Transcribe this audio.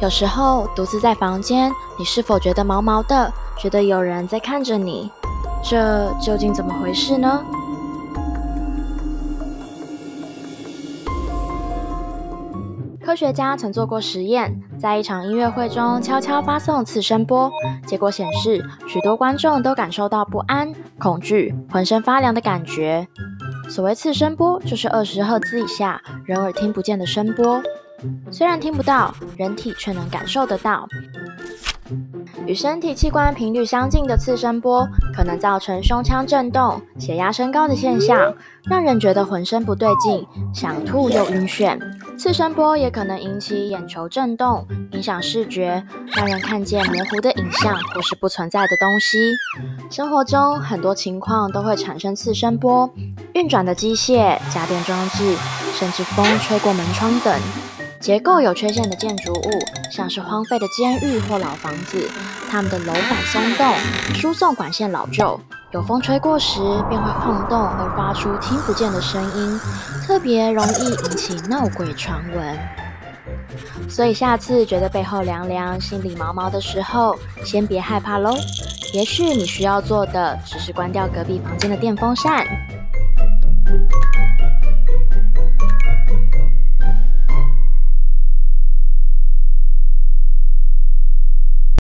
有时候独自在房间，你是否觉得毛毛的？觉得有人在看着你？这究竟怎么回事呢？科学家曾做过实验，在一场音乐会中悄悄发送次声波，结果显示，许多观众都感受到不安、恐惧、浑身发凉的感觉。所谓次声波，就是二十赫兹以下人耳听不见的声波。虽然听不到，人体却能感受得到。与身体器官频率相近的次声波，可能造成胸腔震动、血压升高的现象，让人觉得浑身不对劲，想吐又晕眩。次声波也可能引起眼球震动，影响视觉，让人看见模糊的影像或是不存在的东西。生活中很多情况都会产生次声波，运转的机械、家电装置，甚至风吹过门窗等。结构有缺陷的建筑物，像是荒废的监狱或老房子，它们的楼板松动，输送管线老旧，有风吹过时便会晃动而发出听不见的声音，特别容易引起闹鬼传闻。所以下次觉得背后凉凉、心里毛毛的时候，先别害怕喽。也许你需要做的只是关掉隔壁房间的电风扇。